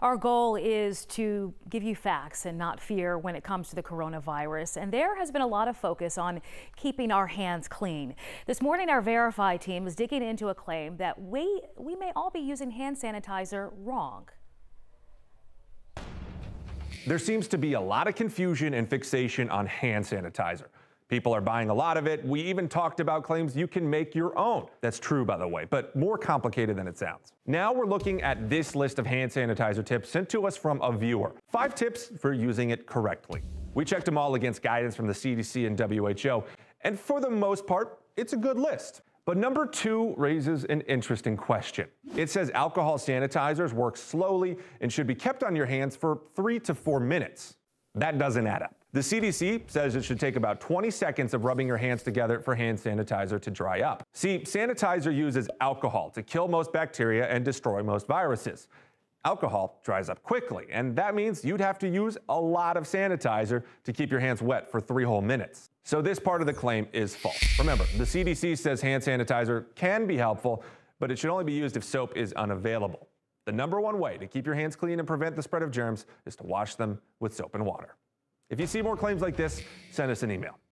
Our goal is to give you facts and not fear when it comes to the coronavirus. And there has been a lot of focus on keeping our hands clean. This morning, our Verify team is digging into a claim that we, we may all be using hand sanitizer wrong. There seems to be a lot of confusion and fixation on hand sanitizer. People are buying a lot of it. We even talked about claims you can make your own. That's true, by the way, but more complicated than it sounds. Now we're looking at this list of hand sanitizer tips sent to us from a viewer. Five tips for using it correctly. We checked them all against guidance from the CDC and WHO, and for the most part, it's a good list. But number two raises an interesting question. It says alcohol sanitizers work slowly and should be kept on your hands for three to four minutes. That doesn't add up. The CDC says it should take about 20 seconds of rubbing your hands together for hand sanitizer to dry up. See, sanitizer uses alcohol to kill most bacteria and destroy most viruses. Alcohol dries up quickly, and that means you'd have to use a lot of sanitizer to keep your hands wet for three whole minutes. So this part of the claim is false. Remember, the CDC says hand sanitizer can be helpful, but it should only be used if soap is unavailable. The number one way to keep your hands clean and prevent the spread of germs is to wash them with soap and water. If you see more claims like this, send us an email.